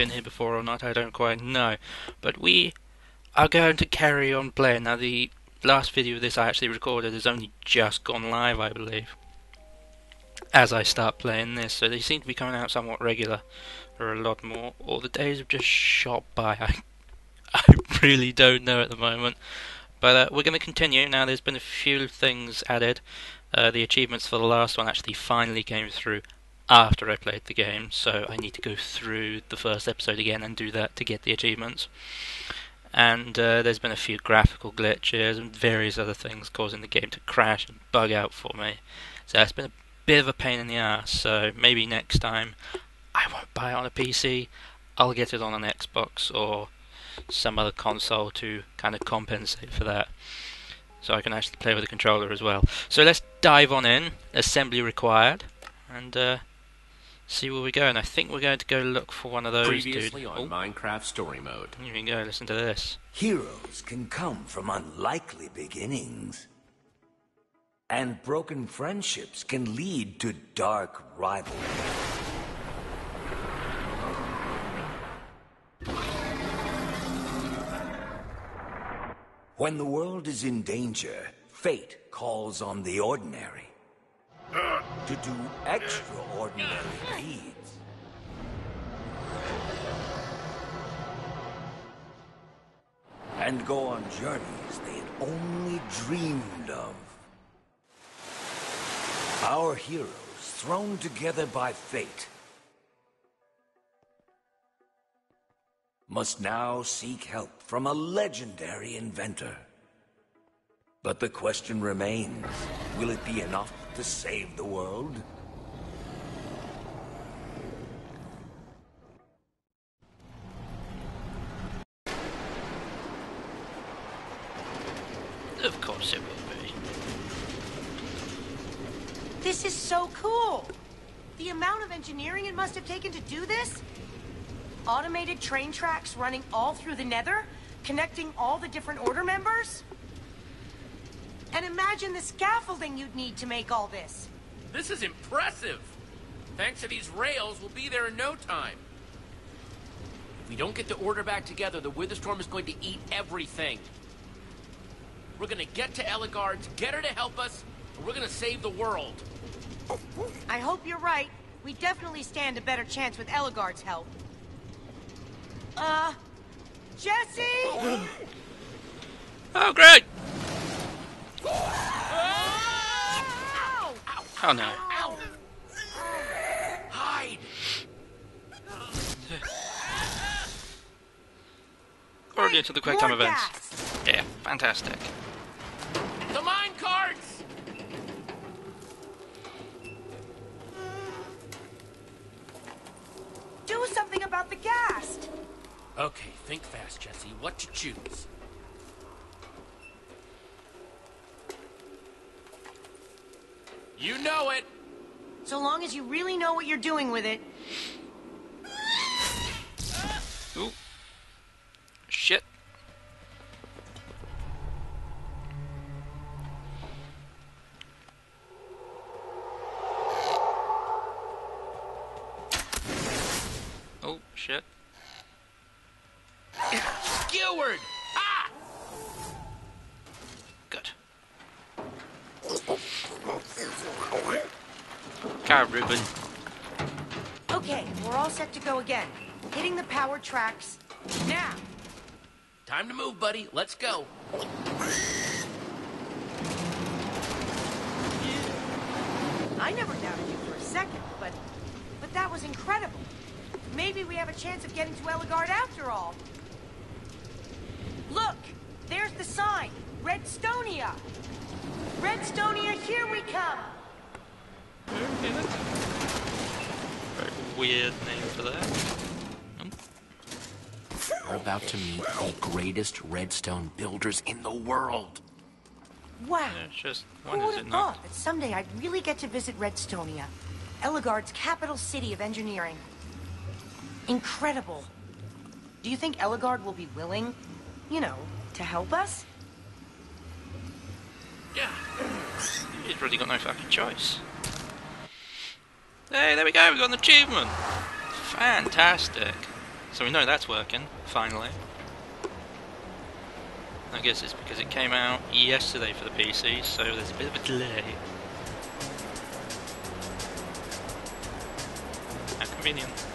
been here before or not, I don't quite know. But we are going to carry on playing. Now, the last video of this I actually recorded has only just gone live, I believe, as I start playing this. So they seem to be coming out somewhat regular, or a lot more, or the days have just shot by. I, I really don't know at the moment. But uh, we're going to continue. Now, there's been a few things added. Uh, the achievements for the last one actually finally came through after I played the game, so I need to go through the first episode again and do that to get the achievements. And uh, there's been a few graphical glitches and various other things causing the game to crash and bug out for me. So it's been a bit of a pain in the ass. So maybe next time I won't buy it on a PC. I'll get it on an Xbox or some other console to kind of compensate for that. So I can actually play with the controller as well. So let's dive on in. Assembly required. And uh, see where we go. And I think we're going to go look for one of those. Previously dude. on Oh, Minecraft Story Mode. here we go. Listen to this. Heroes can come from unlikely beginnings. And broken friendships can lead to dark rivalry. When the world is in danger, fate calls on the ordinary to do extraordinary deeds. and go on journeys they had only dreamed of. Our heroes, thrown together by fate, must now seek help from a legendary inventor. But the question remains, will it be enough to save the world? Of course it will be. This is so cool! The amount of engineering it must have taken to do this? Automated train tracks running all through the nether, connecting all the different order members? And imagine the scaffolding you'd need to make all this. This is impressive. Thanks to these rails, we'll be there in no time. If we don't get the order back together, the Witherstorm is going to eat everything. We're gonna get to Ellegaard, get her to help us, and we're gonna save the world. I hope you're right. We definitely stand a better chance with Ellegaard's help. Uh, Jesse? Oh, great! Ow! Oh no. Hide! Already into the quick time events. Yeah, fantastic. The mine carts! Do something about the gas! Okay, think fast, Jesse. What to choose? You know it! So long as you really know what you're doing with it. Ooh. Shit. Oh, shit. Skewered! Ah! Good. God, Ruben. Okay, we're all set to go again. Hitting the power tracks now. Time to move, buddy. Let's go. I never doubted you for a second, but but that was incredible. Maybe we have a chance of getting to Ellegaard after all. Look, there's the sign. Redstonia. Redstonia, here we come. Very weird name for that. We're about to meet the greatest redstone builders in the world. Wow. Yeah, just, Who would have it not? thought that someday I'd really get to visit Redstonia, Ellegaard's capital city of engineering? Incredible. Do you think Ellegaard will be willing, you know, to help us? Yeah. He's really got no fucking choice. Hey, there we go, we got an achievement! Fantastic. So we know that's working, finally. I guess it's because it came out yesterday for the PC, so there's a bit of a delay. How convenient.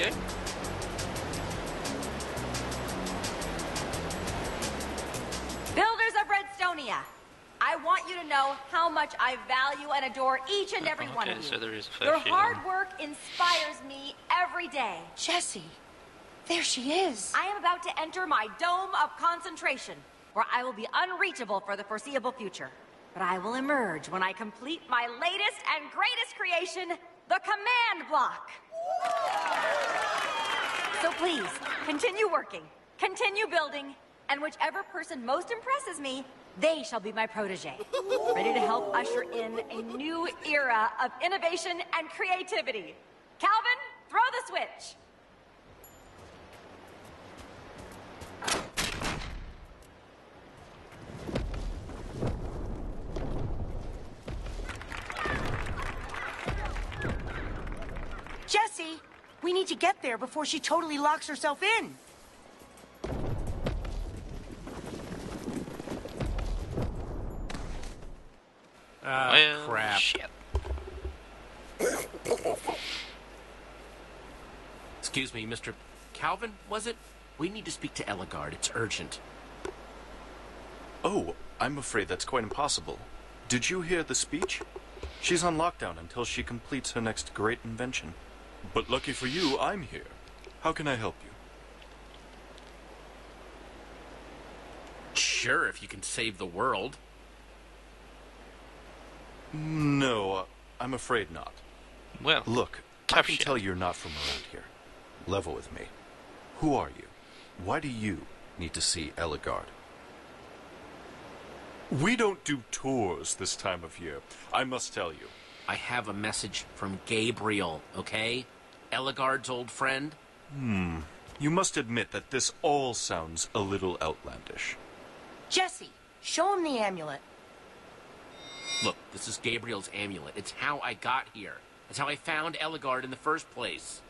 Okay. Builders of Redstonia, I want you to know how much I value and adore each and every one of you. so there is a fair Your hard work inspires me every day. Jesse, there she is. I am about to enter my dome of concentration, where I will be unreachable for the foreseeable future. But I will emerge when I complete my latest and greatest creation, the command block. So please, continue working, continue building, and whichever person most impresses me, they shall be my protege. Ready to help usher in a new era of innovation and creativity. Calvin, throw the switch. Jesse, we need to get there before she totally locks herself in. Ah, well, crap. shit. Excuse me, Mr. Calvin, was it? We need to speak to Ellegaard. It's urgent. Oh, I'm afraid that's quite impossible. Did you hear the speech? She's on lockdown until she completes her next great invention. But lucky for you, I'm here. How can I help you? Sure, if you can save the world. No, uh, I'm afraid not. Well, Look, I can shit. tell you're not from around here. Level with me. Who are you? Why do you need to see Ellegaard? We don't do tours this time of year. I must tell you. I have a message from Gabriel, okay? Ellegaard's old friend. Hmm. You must admit that this all sounds a little outlandish. Jesse, show him the amulet. Look, this is Gabriel's amulet. It's how I got here. It's how I found Ellegaard in the first place.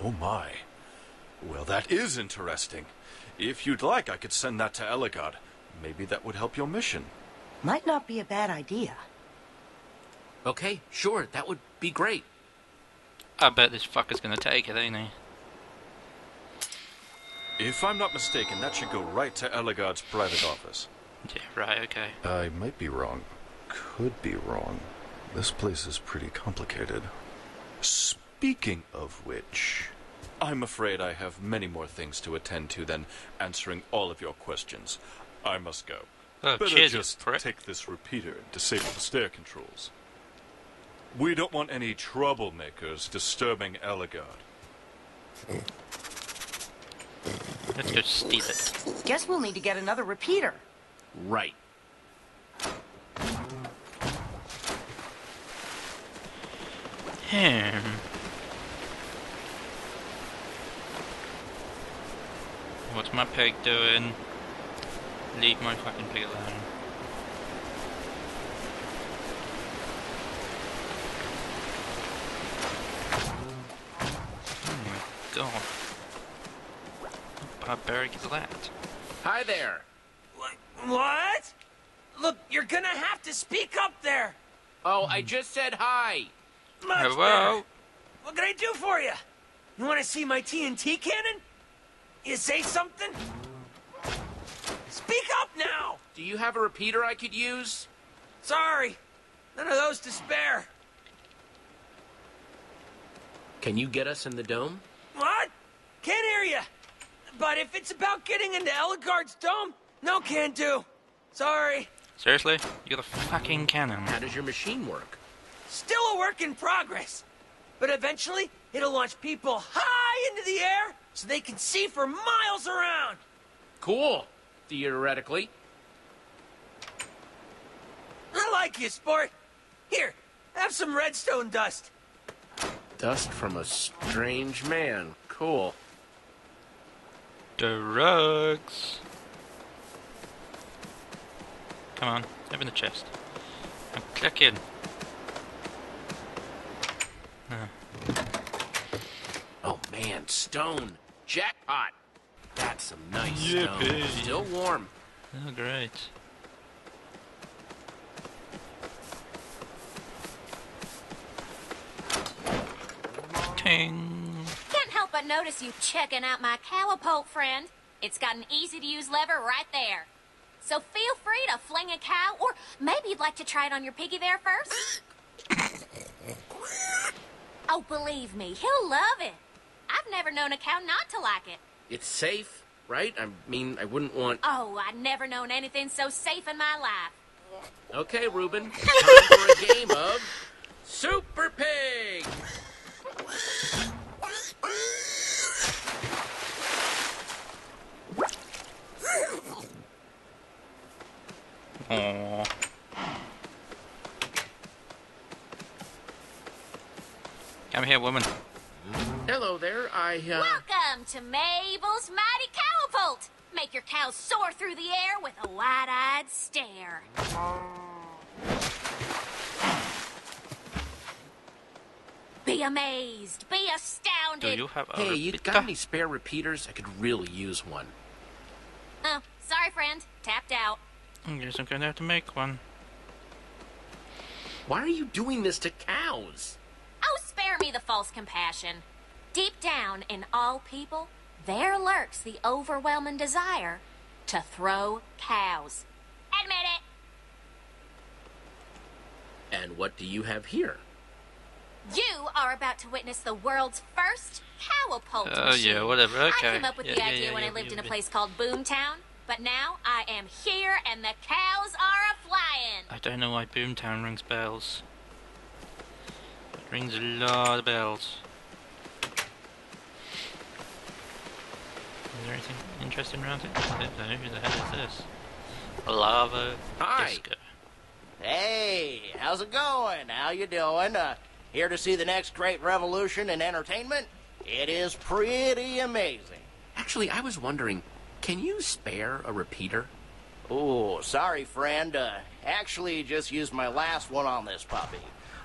Oh my. Well, that is interesting. If you'd like, I could send that to Ellegaard. Maybe that would help your mission. Might not be a bad idea. Okay, sure, that would be great. I bet this fucker's gonna take it, ain't he? If I'm not mistaken, that should go right to Ellegaard's private office. Yeah, right, okay. I might be wrong. Could be wrong. This place is pretty complicated. Speaking of which, I'm afraid I have many more things to attend to than answering all of your questions. I must go. Oh, Better cheers, just prick. take this repeater and disable the stair controls. We don't want any troublemakers disturbing Ellegaard. Let's go steal it. Guess we'll need to get another repeater. Right. Hmm. What's my pig doing? Leave my fucking pig alone. Oh my god. How barbaric is that? Hi there. What? Look, you're gonna have to speak up there. Oh, I just said hi. Much Hello? better. What can I do for you? You want to see my TNT cannon? You say something? Speak up now. Do you have a repeater I could use? Sorry, none of those to spare. Can you get us in the dome? What? Can't hear you. But if it's about getting into Ellegaard's dome, no can do. Sorry. Seriously? You got a fucking cannon. How does your machine work? Still a work in progress. But eventually, it'll launch people high into the air so they can see for miles around. Cool. Theoretically. I like you, sport. Here, have some redstone dust. Dust from a strange man. Cool. Drugs. Come on, open the chest. And click in. Oh man, stone. Jackpot. That's some nice Yippee. stone. Still warm. Oh, great. Ting. Can't help but notice you checking out my cowapult, friend. It's got an easy-to-use lever right there. So feel free to fling a cow, or maybe you'd like to try it on your piggy there first. oh, believe me, he'll love it. I've never known a cow not to like it. It's safe, right? I mean, I wouldn't want. Oh, I've never known anything so safe in my life. Okay, Ruben. Time for a game of Super Pig. Aww. Come here, woman. Hello there. I uh, Welcome to Mabel's Mighty Cowapult. Make your cows soar through the air with a wide-eyed stare. Be amazed. Be Do astounded. you have a Hey, you repeater? got any spare repeaters? I could really use one. Oh, sorry, friend. Tapped out. I guess I'm gonna have to make one. Why are you doing this to cows? Oh, spare me the false compassion. Deep down in all people, there lurks the overwhelming desire to throw cows. Admit it. And what do you have here? You are about to witness the world's first cowapult Oh, machine. yeah, whatever, okay. I came up with Yeah, the yeah, idea yeah, when yeah, I lived yeah, in a yeah. place called Boomtown, but now I am here and the cows are a flying. I don't know why Boomtown rings bells. It rings a lot of bells. There anything interesting around it? I don't know. Who the hell is this? A lava Hi. disco. Hey, how's it going? How you doing? Uh, here to see the next great revolution in entertainment? It is pretty amazing. Actually, I was wondering, can you spare a repeater? Oh, sorry, friend. Uh, actually, just used my last one on this puppy.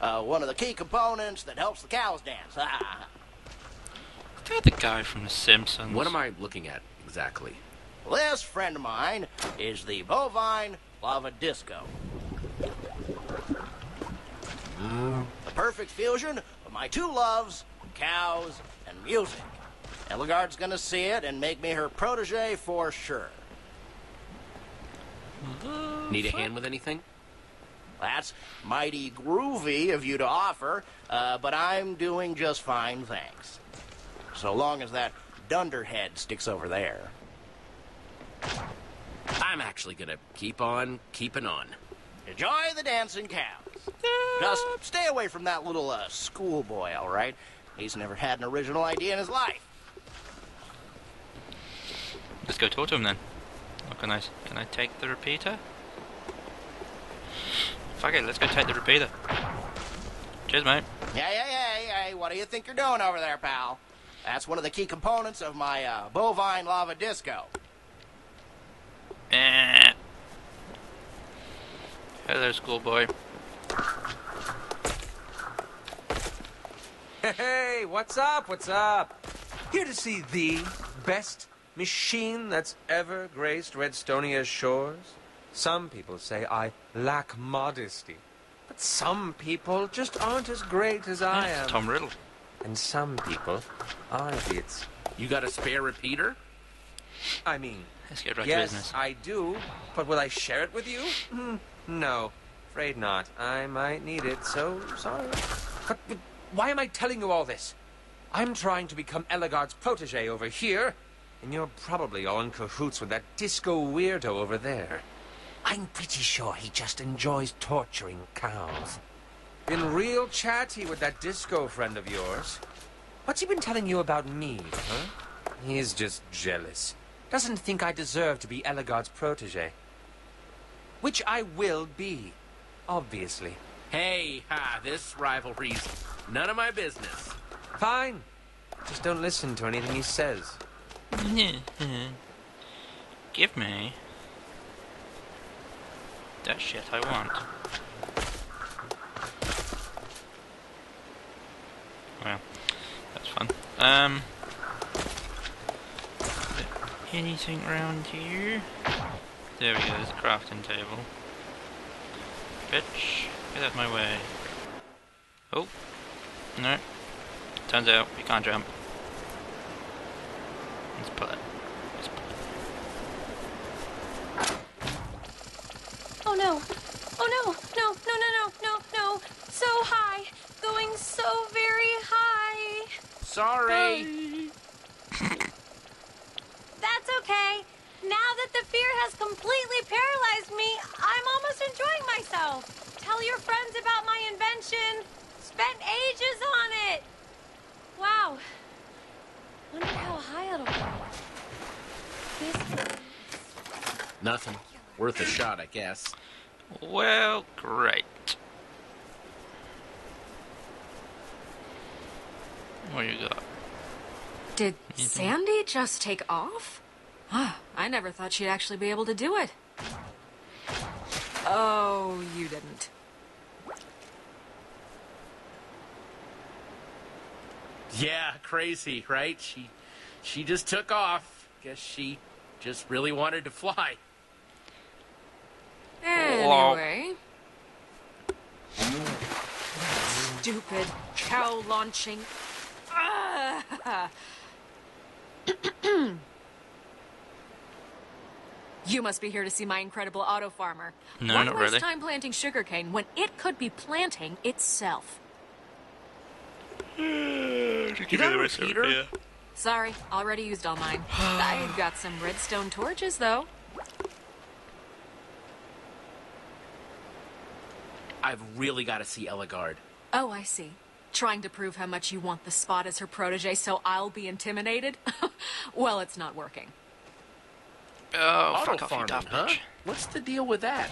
Uh, one of the key components that helps the cows dance. The guy from The Simpsons. What am I looking at exactly? this friend of mine is the bovine lava disco. The perfect fusion of my two loves, cows and music. Ellegaard's gonna see it and make me her protege for sure. Need a hand with anything? That's mighty groovy of you to offer, uh, but I'm doing just fine, thanks. So long as that dunderhead sticks over there. I'm actually gonna keep on keeping on. Enjoy the dancing cows. Just stay away from that little uh, schoolboy, all right? He's never had an original idea in his life. Let's go talk to him then. Oh, can I can I take the repeater? Fuck it, let's go take the repeater. Cheers, mate. Hey, hey, hey, hey, what do you think you're doing over there, pal? That's one of the key components of my uh, bovine lava disco. Eh. Hello, schoolboy. Hey, what's up? What's up? Here to see the best machine that's ever graced Redstonia's shores? Some people say I lack modesty, but some people just aren't as great as I am. Tom Riddle. And some people are idiots. You got a spare repeater? I mean, Let's get right to yes, business. I do, but will I share it with you? Hmm, no, afraid not. I might need it, so sorry. But, but why am I telling you all this? I'm trying to become Ellegaard's protege over here, and you're probably all in cahoots with that disco weirdo over there. I'm pretty sure he just enjoys torturing cows. Been real chatty with that disco friend of yours. What's he been telling you about me, huh? He's just jealous. Doesn't think I deserve to be Ellegaard's protege. Which I will be, obviously. Hey, ha, this rivalry's none of my business. Fine. Just don't listen to anything he says. Give me that shit I want. Well, that's fun. Um, anything around here? There we go, there's a crafting table. Bitch, get out of my way. Oh, no. Turns out we can't jump. Let's pull it. Let's pull it. Oh no! Oh no! No! No! No! No! No! No! So high, going so very high. Sorry. That's okay. Now that the fear has completely paralyzed me, I'm almost enjoying myself. Tell your friends about my invention. Spent ages on it. Wow. Wonder how high it'll go. This Nothing. Worth a shot, I guess. Well, great. What you got? Did Sandy just take off? Ah, I never thought she'd actually be able to do it. Oh, you didn't. Yeah, crazy, right? She she just took off. Guess she just really wanted to fly. Anyway. Stupid cow launching. You must be here to see my incredible auto farmer. No, Why not waste really. time planting sugarcane when it could be planting itself? Give me the rest of it, Peter? yeah. Sorry, already used all mine. I've got some redstone torches, though. I've really got to see Ellegaard. Oh, I see. Trying to prove how much you want the spot as her protege so I'll be intimidated? well, it's not working. Oh, Auto fuck off, you farming, dumb huh? What's the deal with that?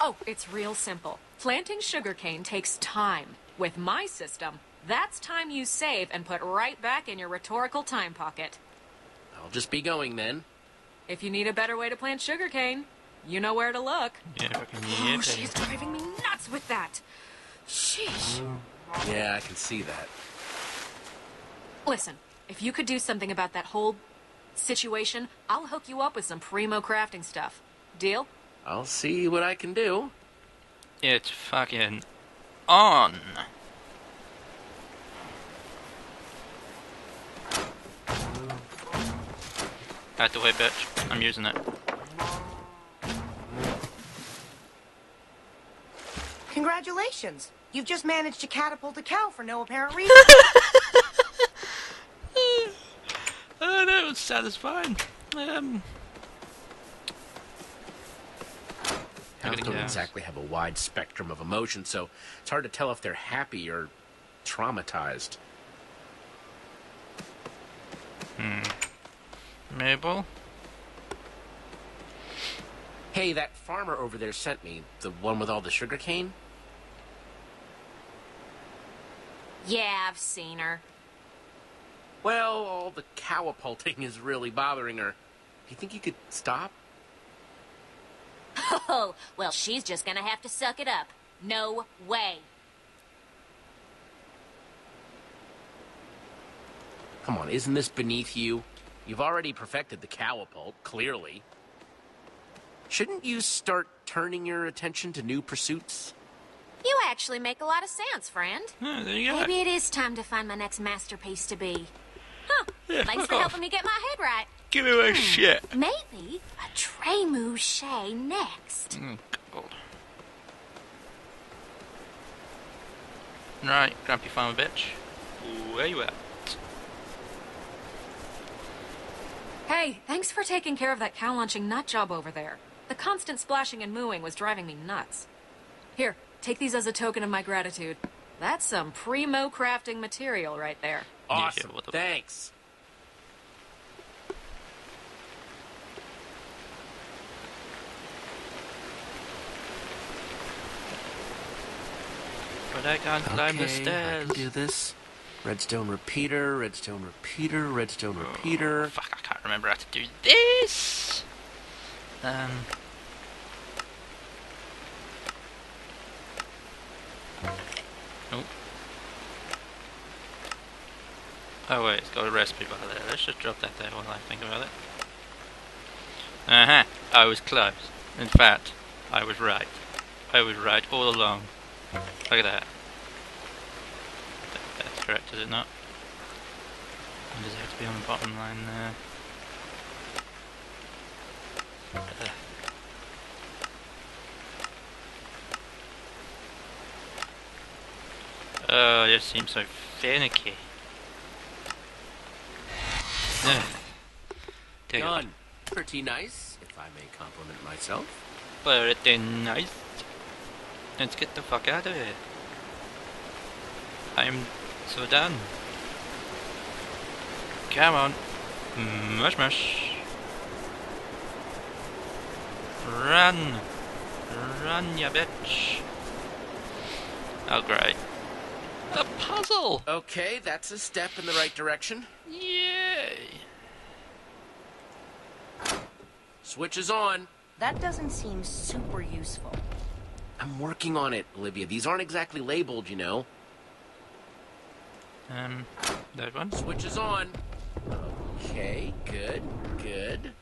Oh, it's real simple. Planting sugarcane takes time. With my system, that's time you save and put right back in your rhetorical time pocket. I'll just be going then. If you need a better way to plant sugarcane, you know where to look. Yeah, Oh, she's driving me nuts with that. Sheesh. Mm. Yeah, I can see that. Listen, if you could do something about that whole situation, I'll hook you up with some primo crafting stuff. Deal? I'll see what I can do. It's fucking on. Out the way, bitch. I'm using it. Congratulations. You've just managed to catapult a cow for no apparent reason. Oh, that was satisfying. Um, Cows don't exactly have a wide spectrum of emotion, so it's hard to tell if they're happy or traumatized. Hmm. Mabel? Hey, that farmer over there sent me the one with all the sugarcane. Yeah, I've seen her. Well, all the cowapulting is really bothering her. Do you think you could stop? Oh, well, she's just gonna have to suck it up. No way. Come on, isn't this beneath you? You've already perfected the cowapult, clearly. Shouldn't you start turning your attention to new pursuits? You actually make a lot of sense, friend. There you go. Maybe it is time to find my next masterpiece to be. Huh. Yeah, Thanks for off. helping me get my head right. Give me my hmm, shit. Maybe a tray mouche next. Oh, God. Right, grumpy farmer bitch. Where you at? Hey, thanks for taking care of that cow launching nut job over there. The constant splashing and mooing was driving me nuts. Here, Take these as a token of my gratitude. That's some primo crafting material right there. Awesome. Thanks. But I can't climb the Okay, I can do this. Redstone repeater, redstone repeater, redstone repeater. Fuck, I can't remember how to do this. Um. Oh. Wait, it's got a recipe bar there. Let's just drop that there while I think about it. Uh huh. I was close. In fact, I was right. I was right all along. Look at that. That- That's correct, is it not? Or does it have to be on the bottom line there? It seems so finicky. Ugh. Take it. Done. Pretty nice, if I may compliment myself. Pretty nice. Let's get the fuck out of here. I'm so done. Come on. Mush mush. Run. Run, ya bitch. Oh, great. A puzzle! Okay, that's a step in the right direction. Yay! Switch is on. That doesn't seem super useful. I'm working on it, Olivia. These aren't exactly labeled, you know. Um, that one? Switch is on. Okay, good, good.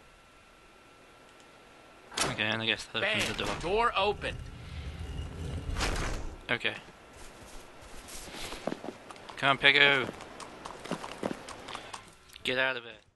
Okay, and I guess that Bang! opens the door. Door open. Okay. Come on, Pego. Get out of it.